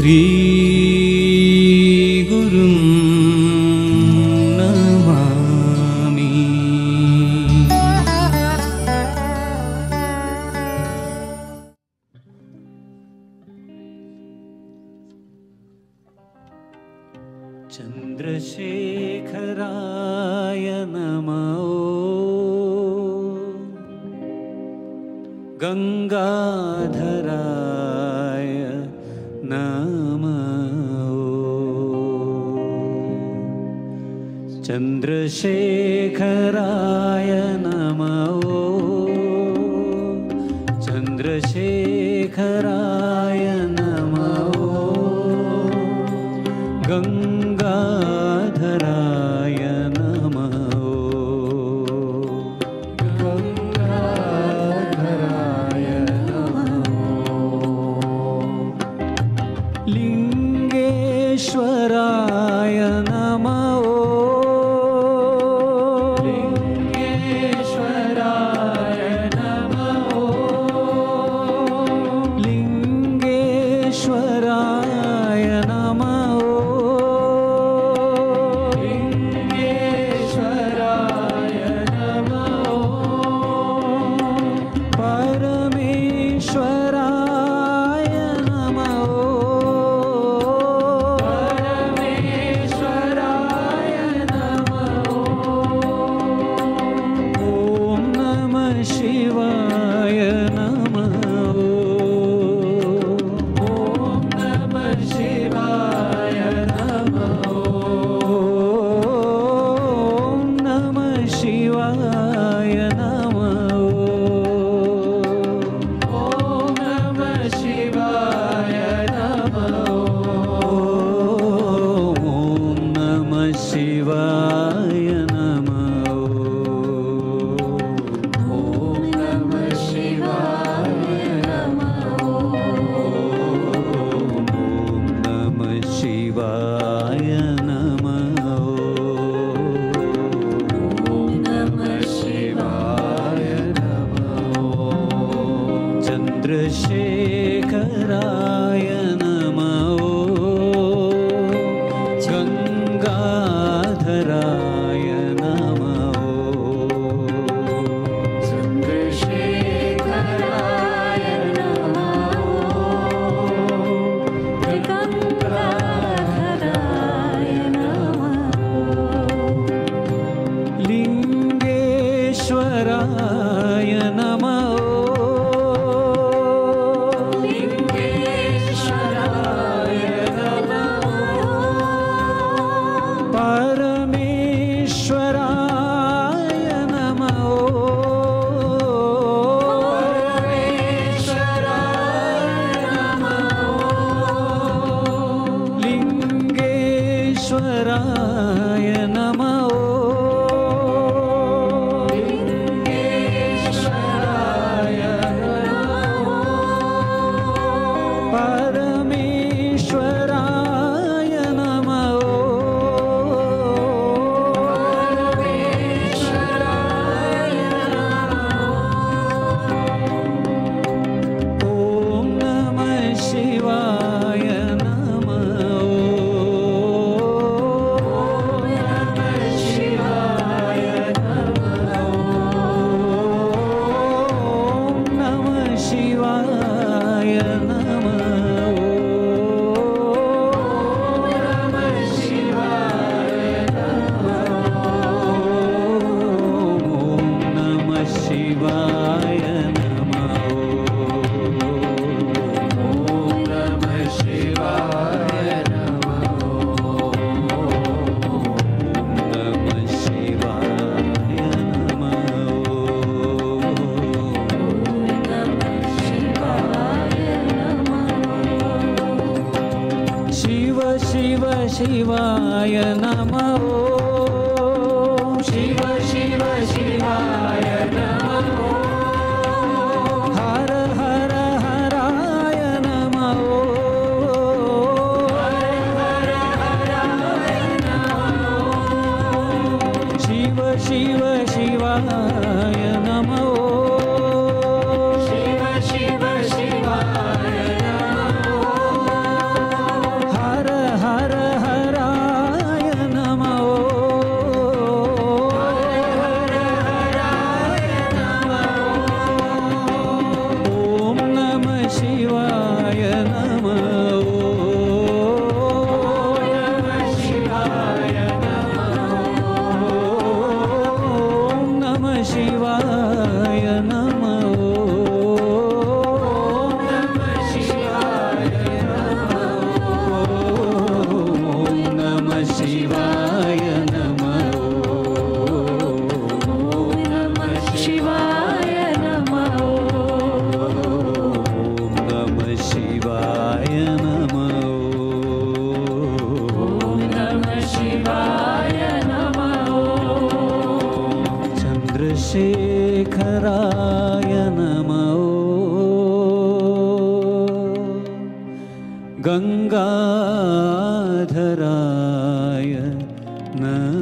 श्रीगुरुं नमामि। चन्द्रशेखराय नमो। गङ्गाधराय न चन्द्रशेखराय नमो। चन्द्रशेखराय नमो। गङ्गा chez शिवाय नमौ शिवाय नम कर्म शिवाय नमौ कर्म शिवाय नमौ शिव शिव शिवाय नमौ शिव शिव शिवाय शिवाय नमः। शिवाय नमौ गम शिवाय नमौ। नम शिवाय नमौ चन्द्रशिखराय नमौ। गङ्गाधरा Mm-hmm.